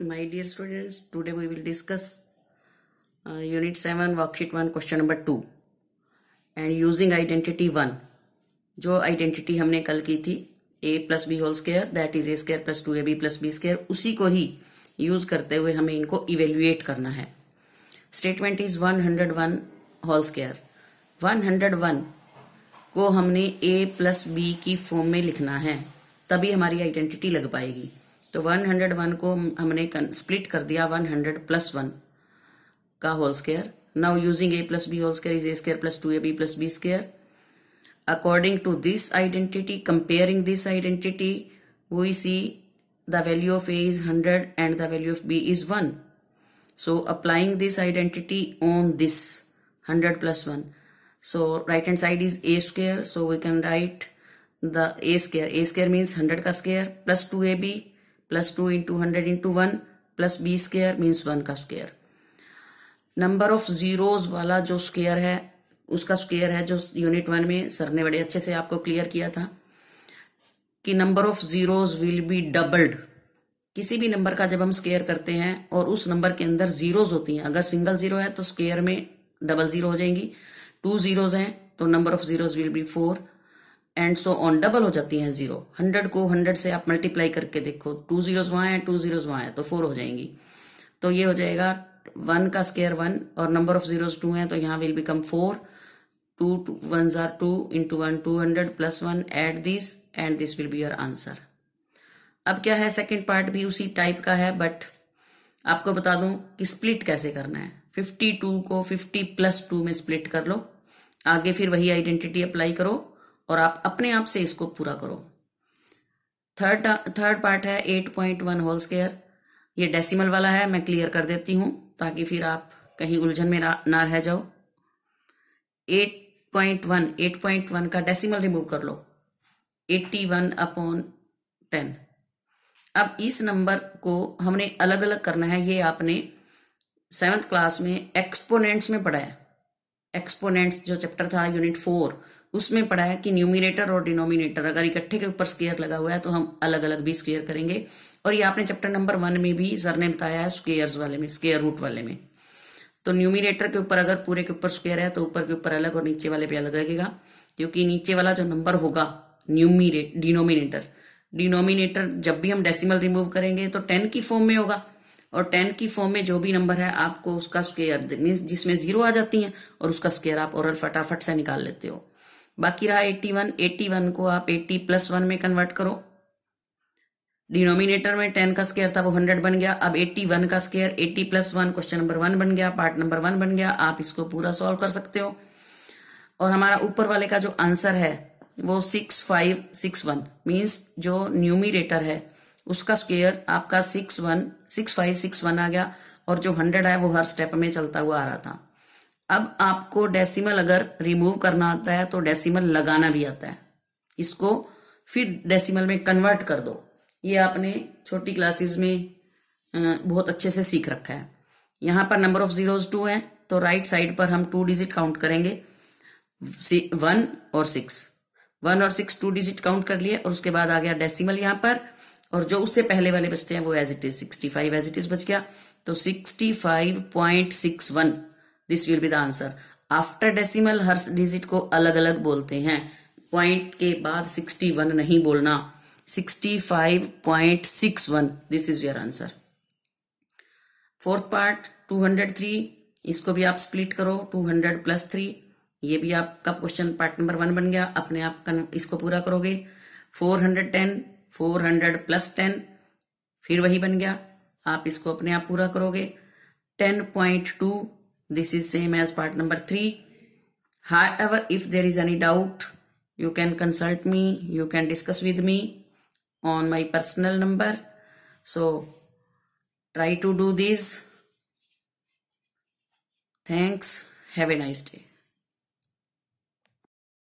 My dear students, today we will discuss uh, Unit 7 Worksheet 1 question number 2 and using identity 1 जो identity हमने कल की थी a plus B whole square that is A square plus two A B plus B square उसी को ही use करते हुए हमें इनको इवेल्युएट करना है। स्टेटमेंट इज़ 101 होल स्केयर 101 को हमने a प्लस बी की फॉर्म में लिखना है तभी हमारी आइडेंटिटी लग पाएगी। तो 101 को हमने स्प्लिट कर दिया 100 हंड्रेड प्लस वन का whole square now using A plus B whole square is A square plus two A B plus B square according to this identity comparing this identity we see the value of A is hundred and the value of B is one so applying this identity on this hundred plus one so right hand side is A square so we can write the A square A square means hundred का square plus two A B plus two into hundred into one plus B square means one का square number of zeros वाला जो square है, उसका square है जो unit one में sir ने बड़े अच्छे से आपको क्लियर किया था कि number of zeros will be doubled किसी भी नंबर का जब हम स्केयर करते हैं और उस नंबर के अंदर जीरोज होती हैं, अगर सिंगल ज़ीरो है तो स्केयर में डबल ज़ीरो हो जाएँगी। टू जीरोज हैं तो number of zeros will be four and so on double हो जाती है ज़ीरो हंड्रेड को हंड्रेड से आप मल्टीप्लाई करके देखो टू जीरोज वहाँ है टू जीरोज वहाँ है तो फोर हो जाएँगी। तो ये हो जाएगा वन का स्केयर वन और नंबर ऑफ़ जीरोज टू है तो यहाँ will become four two one zero two into one two hundred plus one add this and this will be your answer अब क्या है सेकेंड पार्ट भी उसी टाइप का है बट आपको बता दूँ कि स्प्लिट कैसे करना है। फिफ्टी टू को फिफ्टी प्लस टू में स्प्लिट कर लो। आगे फिर वही आइडेंटिटी अप्लाई करो। और आप अपने आप से इसको पूरा करो। थर्ड थर्ड पार्ट है eight point one whole square ये डेसिमल वाला है, मैं क्लियर कर देती हूँ, ताकि फिर आप कहीं उलझन में ना रह जाओ। Eight point one eight point one का डेसिमल रिमूव कर लो। एट्टी वन अपॉन टेन अब इस नंबर को हमने अलग अलग करना है, ये आपने सेवेंथ क्लास में एक्सपोनेंट्स में पढ़ा है। एक्सपोनेंट्स जो चैप्टर था यूनिट फोर उसमें पढ़ा है कि न्यूमिनेटर और डिनोमिनेटर अगर इकट्ठे के ऊपर स्केयर लगा हुआ है तो हम अलग अलग भी स्केयर करेंगे। और ये आपने चैप्टर नंबर वन में भी सर ने बताया है स्केयर्स वाले में स्केयर रूट वाले में। तो न्यूमिनेटर के ऊपर अगर पूरे के ऊपर स्केयर है तो ऊपर के ऊपर अलग और नीचे वाले पे अलग लगेगा। क्योंकि नीचे वाला जो नंबर होगा न्यूमिनेट डिनोमिनेटर डिनोमिनेटर जब भी हम डेसिमल रिमूव करेंगे तो टेन की फॉर्म में होगा। और टेन की फॉर्म में जो भी नंबर है, आपको उसका स्केयर मीन जिसमें ज़ीरो आ जाती है, और उसका स्केयर आप और फटाफट से निकाल लेते हो। बाकी रहा 81 81 को आप 80 प्लस वन में कन्वर्ट करो। डिनोमिनेटर में 10 का स्केयर था, वो 100 बन गया। अब 81 का square 80 plus one question number one बन गया पार्ट नंबर वन बन गया। आप इसको पूरा सॉल्व कर सकते हो। और हमारा ऊपर वाले का जो आंसर है, वो six five six one means जो न्यूमिरेटर है, उसका स्केयर आपका six one six five six one आ गया। और जो हंड्रेड है वो हर स्टेप में चलता हुआ आ रहा था। अब आपको डेसिमल अगर रिमूव करना आता है तो डेसिमल लगाना भी आता है। इसको फिर डेसिमल में कन्वर्ट कर दो। ये आपने छोटी क्लासेस में बहुत अच्छे से सीख रखा है। यहाँ पर नंबर ऑफ़ जीरोज टू है तो राइट साइड पर हम टू डिजिट काउंट करेंगे। वन और सिक्स वन और सिक्स टू डिजिट काउंट कर लिए, और उसके बाद आ गया डेसिमल यहाँ पर। और जो उससे पहले वाले बचते हैं, वो as it is sixty five as it is बच गया। तो sixty five point six one this will be the answer after decimal her digit को अलग अलग बोलते हैं। पॉइंट के बाद सिक्सटी वन नहीं बोलना। Sixty five point six one this is your answer fourth part two hundred three इसको भी आप स्प्लिट करो टू हंड्रेड प्लस थ्री ये भी आपका क्वेश्चन पार्ट नंबर वन बन गया। अपने आप इसको पूरा करोगे। Four hundred ten four hundred plus ten फिर वही बन गया। आप इसको अपने आप पूरा करोगे। Ten point two This is same as part number 3. However, if there is any doubt, you can consult me, you can discuss with me on my personal number. So try to do this. Thanks. Have a nice day.